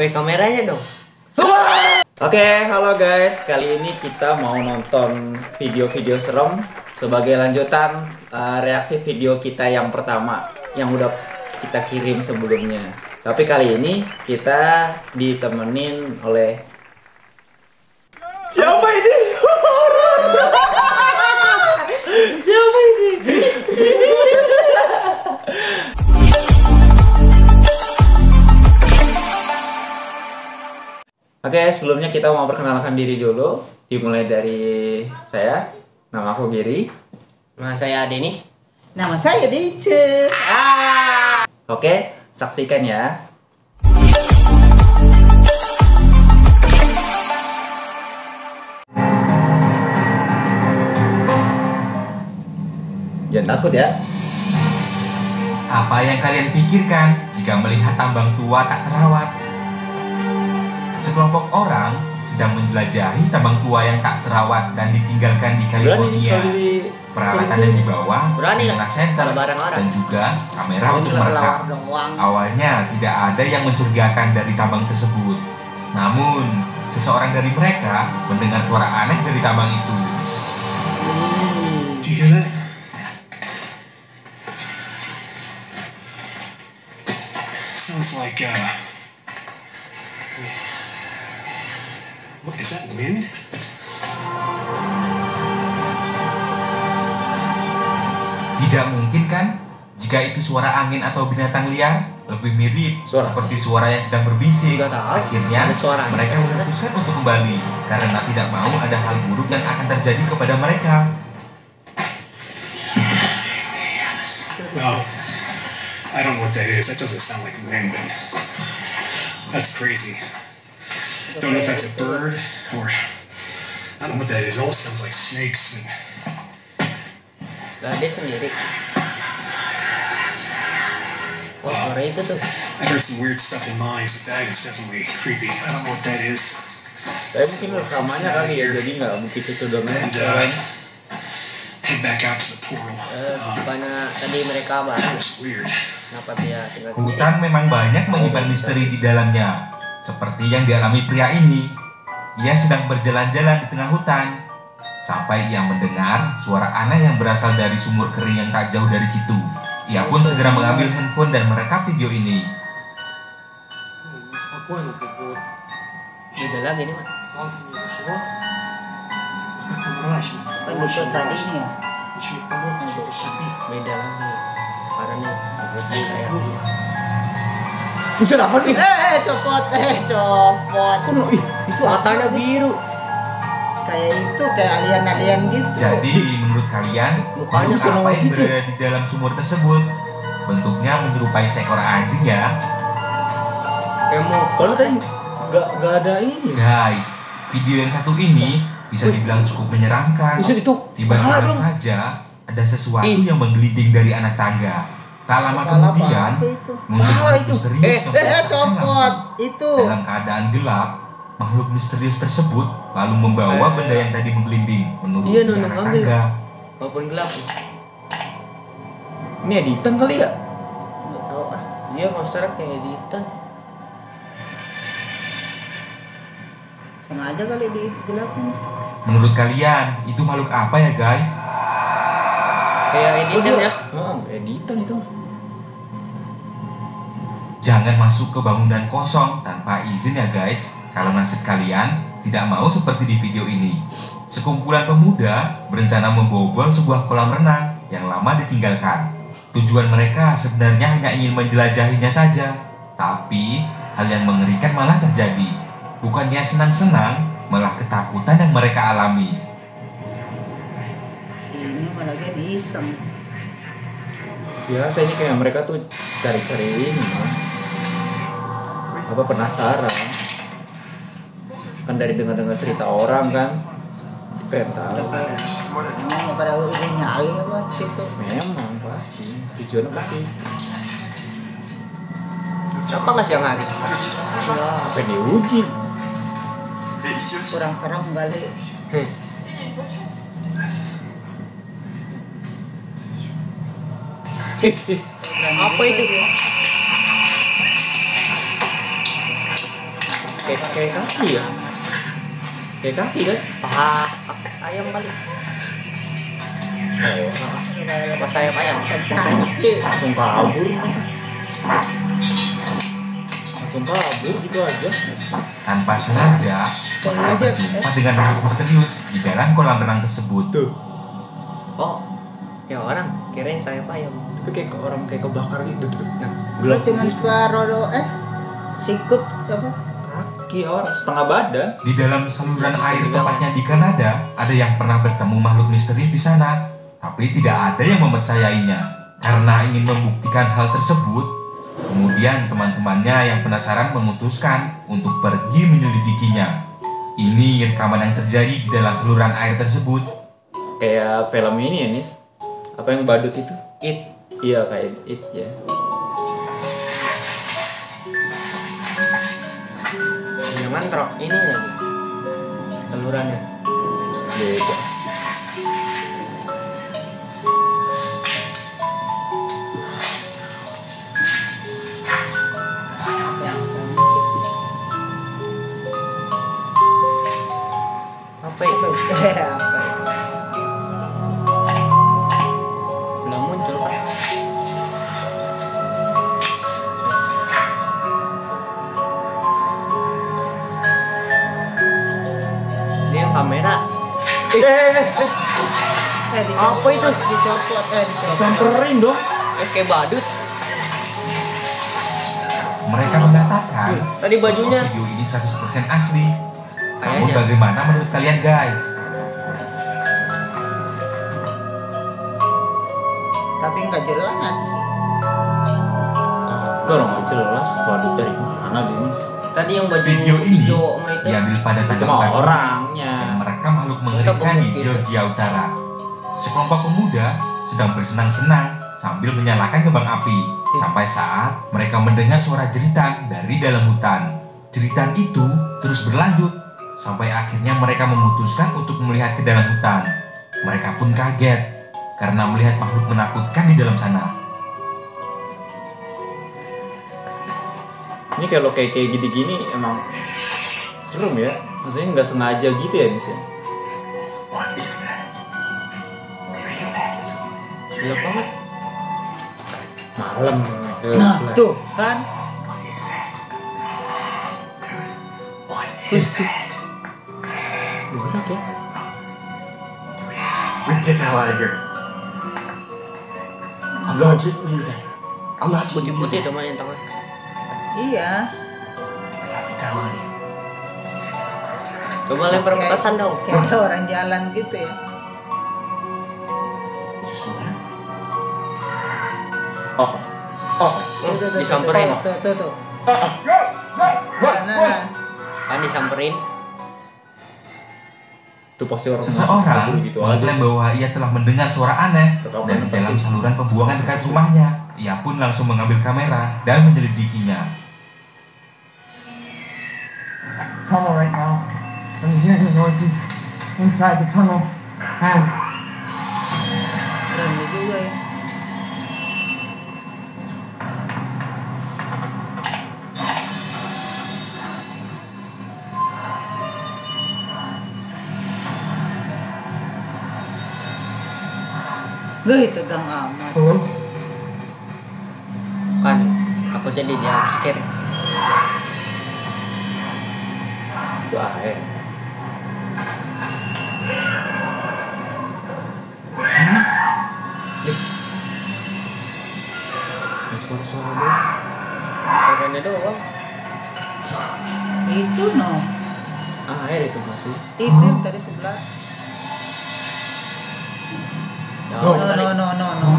Woi kameranya dong. Oke, halo guys. Kali ini kita mau nonton video-video serem sebagai lanjutan uh, reaksi video kita yang pertama yang udah kita kirim sebelumnya. Tapi kali ini kita ditemenin oleh Siapa ini? Siapa ini? Oke, sebelumnya kita mau perkenalkan diri dulu. Dimulai dari saya, nama aku Giri. Nah saya Denis. Nama saya Dice. Oke, saksikan ya. Jangan takut ya. Apa yang kalian pikirkan jika melihat tambang tua tak terawat? Sekelompok orang sedang menjelajahi tambang tua yang tak terawat dan ditinggalkan di California. Peralatan yang dibawa, kamera center, dan juga kamera untuk merekam. Awalnya tidak ada yang mencurigakan dari tambang tersebut. Namun, seseorang dari mereka mendengar suara aneh dari tambang itu. That? Sounds like, uh. What is that wind? Tidak mungkin kan jika itu suara angin atau binatang liar lebih mirip Suara seperti suara yang sedang berbisik. Akhirnya suara. mereka memutuskan untuk kembali karena tidak mau ada hal buruk yang akan terjadi kepada mereka. Oh, I don't know what that is. That doesn't sound like wind, but that's crazy. Don't know if that's a bird or I don't know what that is. It almost sounds like snakes. And Lah dia sendiri. Wah suara itu tuh. I heard some weird stuff in mines, but that is definitely creepy. I don't know what that is. Mungkin rekamannya kali ya, jadi nggak begitu terdengar And uh, head back out to the portal. Um, tadi mereka that was weird. Kenapa dia tinggal sendiri? Hutan memang banyak menyimpan misteri di dalamnya, seperti yang dialami pria ini. Ia sedang berjalan-jalan di tengah hutan, sampai ia mendengar suara aneh yang berasal dari sumur kering yang tak jauh dari situ. Ia pun segera mengambil handphone dan merekam video ini. Beda lagi nih, Buset apa nih? Eh, copot, eh, copot. Kok ih, itu matanya biru. Kayak itu, kayak alien-alien gitu. Jadi, menurut kalian, Mukanya apa yang gitu. berada di dalam sumur tersebut? Bentuknya menyerupai seekor anjing ya. Kayak mau Kalau tadi nggak nggak ada ini. Guys, video yang satu ini bisa dibilang cukup menyeramkan. Tiba-tiba saja ada sesuatu Ih. yang menggelinding dari anak tangga. Tak lama kemudian muncul makhluk itu. misterius Eh, Eh, copot. Itu. Dalam keadaan gelap, makhluk misterius tersebut lalu membawa Eh. benda yang tadi menggelinding menurut Iya, anak tangga. walaupun gelap. Ini editan kali ya? Nggak tahu ah. Iya, monsternya kayak editan. Sengaja kali di gelapin. Menurut kalian, itu makhluk apa ya guys? Kayak editan ya. Oh, editan itu. Jangan masuk ke bangunan kosong tanpa izin ya guys. Kalau nasib kalian tidak mau seperti di video ini. Sekumpulan pemuda berencana membobol sebuah kolam renang yang lama ditinggalkan. Tujuan mereka sebenarnya hanya ingin menjelajahinya saja. Tapi hal yang mengerikan malah terjadi. Bukannya senang-senang, malah ketakutan yang mereka alami. Ini malah dia diiseng. Biasa ini kayak mereka tuh cari-cari ini. Apa penasaran? Kan dari dengar-dengar cerita orang kan. Pengen tahu. Emang pada udah nyali apa gitu. Memang pasti. Tujuannya pasti Apa nggak siang hari? apa yang diuji? Kurang serem kali. Apa itu? Kayak kayak kaki ya kayak kaki kan Paha ayam kali. oh, Pas ayam ayam. Langsung kabur langsung kabur gitu aja Tanpa sengaja, mereka berjumpa dengan makhluk misterius di dalam kolam renang tersebut. tuh Oh, ya orang kirain sayap ayam. tapi kayak ke orang kayak kebakar gitu tuh nah gelap cuma gitu. do eh sikut apa? Kaki orang setengah badan Di dalam saluran air tepatnya di Kanada, ada yang pernah bertemu makhluk misterius di sana, tapi tidak ada yang mempercayainya. Karena ingin membuktikan hal tersebut, kemudian teman-temannya yang penasaran memutuskan untuk pergi menyelidikinya. Ini rekaman yang terjadi di dalam saluran air tersebut. kayak film ini ya nis apa yang badut itu It. iya kayak it ya Jangan truk ini lagi. Telurannya. beda Apa itu? Kamera. eh eh eh Eh, di- Apa itu? Dicopot eh samperin dong Eh, kayak badut. Mereka mengatakan Tadi bajunya. bahwa video ini 100% asli. Namun Kayaknya. bagaimana menurut kalian guys? Tapi nggak jelas. Gak dong nggak jelas badut dari mana Dinis Tadi yang baju Video ini hijau diambil pada tanggal mah 4 Juli orangnya dan merekam makhluk mengerikan di. Georgia Utara. Sekelompok pemuda sedang bersenang-senang sambil menyalakan kembang api sampai saat mereka mendengar suara jeritan dari dalam hutan. Jeritan itu terus berlanjut sampai akhirnya mereka memutuskan untuk melihat ke dalam hutan. Mereka pun kaget karena melihat makhluk menakutkan di dalam sana. Ini kalau kayak kayak gini-gini emang serem ya maksudnya nggak sengaja gitu ya ya that? Gelap banget. malam Nah, tuh kan. What is that? Ya Let's get the hell out of here. I'm not getting you that. I'm not getting you Putih-putih that. teman yang tangan. Iya. Of here. Coba lempar Kayak- petasan dong. Kayak ada orang jalan gitu ya. Oh oh Tuh, tuh, tuh, Disamperin. Tuh, tuh, tuh. Nah. Kan disamperin. itu pasti orang Seseorang gitu mengklaim bahwa ia telah mendengar suara aneh Tetap dari pasti. dalam saluran pembuangan dekat rumahnya. Ia pun langsung mengambil kamera dan menyelidikinya. Tunnel right now. I'm hearing noises inside the tunnel. And Berani juga ya. Wih, tegang amat. hello? Kan aku jadi dia scare. Itu air Yang suara-suara dia doang. Itu no. air itu masih Itu yang dari sebelah. Ya, No, tadi. no, no, no, no.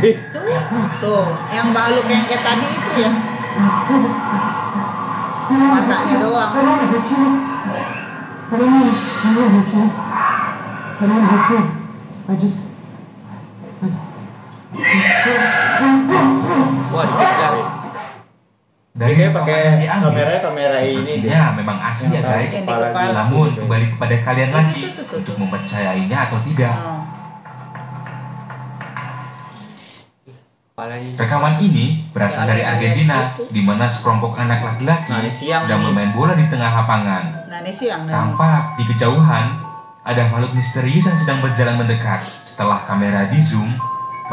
ih Tuh, tuh, yang baluk yang kayak tadi itu ya. Matanya doang. Wah, ya. Dari kayak pakai kamera kamera ini sepertinya memang asli ya guys. Namun kembali kepada kalian lagi untuk mempercayainya atau tidak. Rekaman ini berasal dari Argentina, di mana sekelompok anak laki-laki Nah, sedang bermain bola di tengah lapangan. Nah ini siang nih. Tampak di kejauhan ada makhluk misterius yang sedang berjalan mendekat. Setelah kamera di zoom,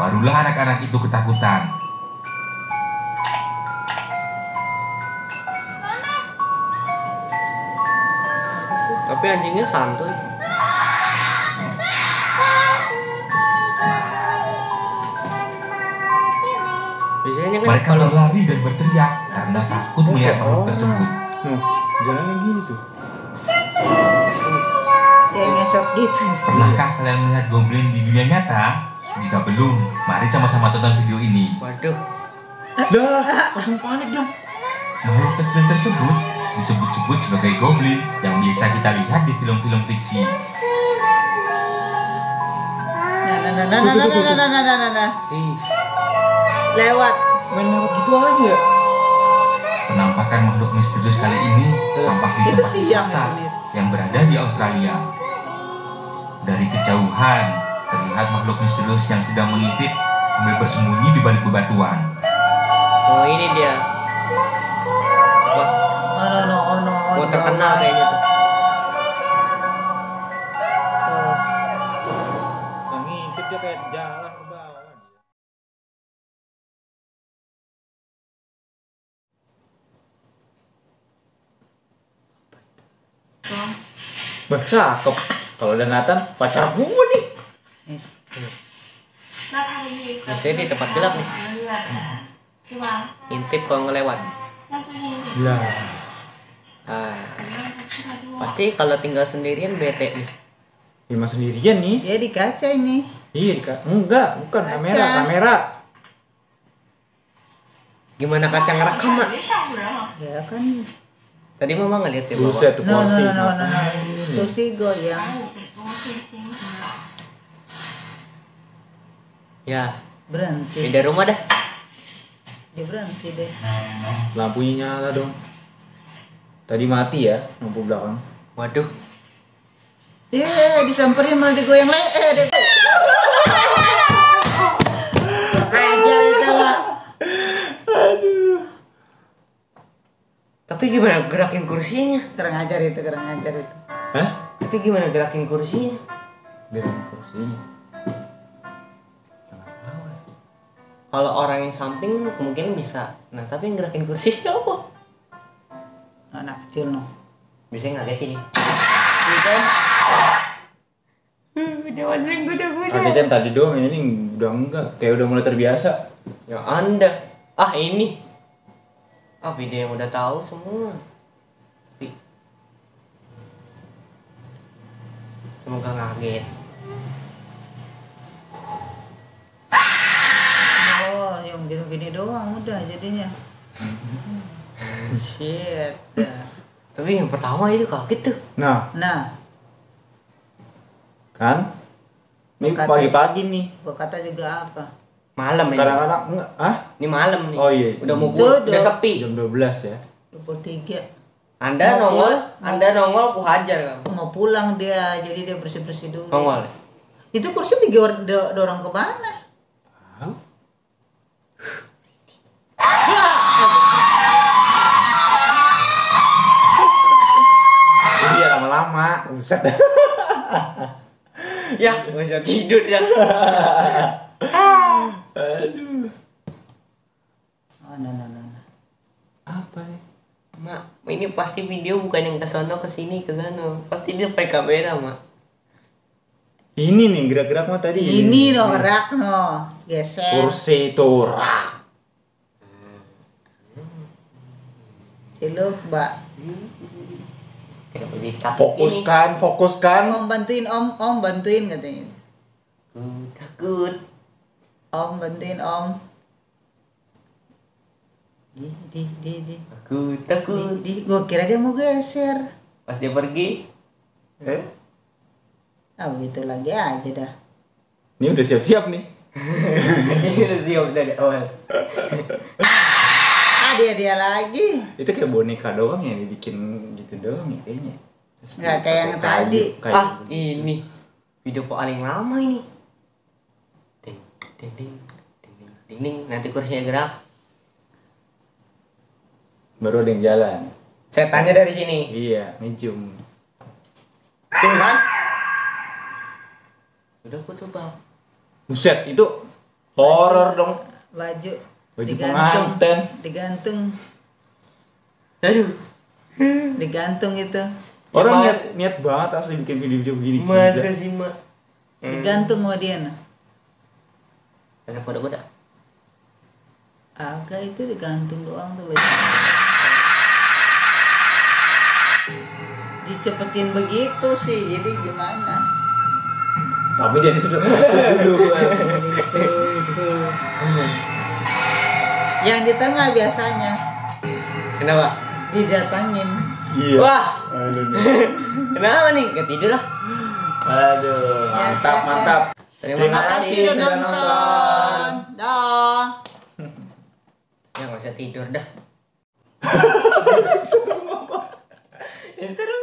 barulah anak-anak itu ketakutan. Tapi anjingnya santuy. Biasanya kan Mereka berlari dan berteriak karena takut melihat makhluk tersebut. Nah, jalannya gini tuh. Kayak ngesok gitu. Pernahkah kalian melihat goblin di dunia nyata? Jika belum, mari sama-sama tonton video ini. Waduh. Dah, langsung panik dong. Makhluk kecil tersebut disebut-sebut sebagai goblin yang biasa kita lihat di film-film fiksi. Nah, nah, nah, nah, nah, nah, nah, nah, nah, nah, nah. Ih, Lewat. Main lewat gitu aja. Penampakan makhluk misterius kali ini tampak di tempat siang wisata yang berada di Australia. Dari kejauhan, terlihat makhluk misterius yang sedang mengintip sambil bersembunyi di balik bebatuan. Oh ini dia. Wah, Oh no no oh no. oh, terkenal kayaknya. Tuh. Bah, cakep. Kalau ada Nathan, pacar gue nih. Nis. Biasanya di tempat gelap nih. Intip kalau ngelewat. Lah, Ah, pasti kalau tinggal sendirian bete nih. Bima sendirian nih. Dia di kaca ini. Iya, Kak. Enggak, bukan Kaca. kamera, kamera. Gimana kaca ngerekam mak? Ya kan. Tadi mama ngeliat di bawah. Buset tuh No no kursi. no no no. no. Ngapain? Kursi goyang. Ya, Berhenti. pindah rumah dah. Dia berhenti deh. Lampunya nyala dong. Tadi mati ya, lampu belakang. Waduh, Eh, disamperin malah digoyang le. Eh, dia. Ajar itu mah. Tapi gimana gerakin kursinya? Kurang ajar itu, kurang ajar itu. Hah? Tapi gimana gerakin kursinya? Dari kursinya. Kalau orang yang samping kemungkinan bisa. Nah, tapi yang gerakin kursi siapa? Anak kecil no. Biasanya ngagetin nih. Iya kan? Udah guda-guda. Tapi kan tadi doang ini udah enggak, kayak udah mulai terbiasa. Ya anda. Ah ini. Ah video yang udah tahu semua. Tapi... Semoga ngaget. Oh, yang gini-gini doang udah jadinya. Shit. Tapi yang pertama itu kaget tuh. Nah, Nah, kan? Ini pagi-pagi nih. gua kata juga apa? Malam ini. Kadang-kadang enggak, ah? Ini malam nih. Oh, iya. Udah mau pulang, udah udah- sepi. Jam 12 ya. 23. Anda Mau nongol, pulang? Anda nongol ku hajar kamu. Mau pulang dia, jadi dia bersih-bersih dulu. Nongol. Itu kursi digor- do- dorong ke mana? Tahu? Iya lama-lama, buset. ya, bisa tidur ya. Aduh. Oh, no, no, no. no. Apa ya? Mak, ini pasti video bukan yang ke sono ke sini ke sana. Pasti dia pakai kamera, Mak. Ini nih gerak-gerak mah tadi. Ini no, gerak no. Geser. Kursi turak. Siluk, Mbak. Fokuskan, fokuskan. Om bantuin Om, Om bantuin katanya. Ku takut. Om bantuin Om. Di, di, di, di. Aku Di, takut. di. Gua kira dia mau geser. Pas dia pergi. Eh? Ah begitu lagi aja dah. Ini udah siap-siap nih. Ini udah siap dari awal. Ah dia dia lagi. Itu kayak boneka doang ya dibikin gitu doang ya kayaknya. Terus Nggak kayak yang kayu, tadi. kayu. Ah, ini video paling lama ini. Ding, ding, ding, ding, ding. dinding nanti kursinya gerak Baru ada yang jalan. setannya dari sini Iya, medium. tuh kan udah aku tuh bang Buset, itu horor dong. baju Baju digantung pengantin. digantung aduh digantung itu Orang niat niat banget asli bikin video-video begini. masa sih mak digantung sama dia nah banyak goda-goda? Agak itu digantung doang tuh baju dicepetin begitu sih jadi gimana? Tapi dia disuruh takut dulu. itu itu yang di tengah biasanya. Kenapa? Didatangin Iya. wah! Aduh. kenapa nih? Gak tidur lah. Aduh, mantap, mantap. Terima, kasih sudah nonton. dah. Ya nggak usah tidur dah. Ya serem